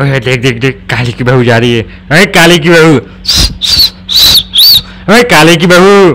ओए, देख देख देख, काली की बहू जा रही है। अरे काली की बहू। अरे काली की बहू।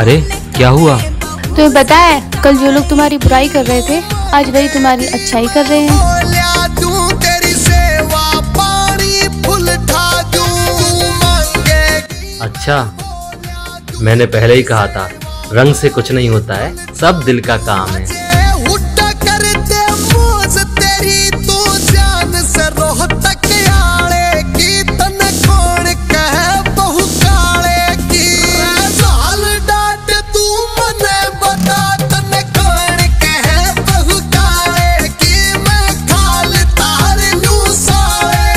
अरे क्या हुआ? तुम्हें पता है कल जो लोग तुम्हारी बुराई कर रहे थे आज वही तुम्हारी अच्छाई कर रहे हैं। अच्छा मैंने पहले ही कहा था रंग से कुछ नहीं होता है सब दिल का काम है। हुट्टा कर दे तेरी तू जान से रोहता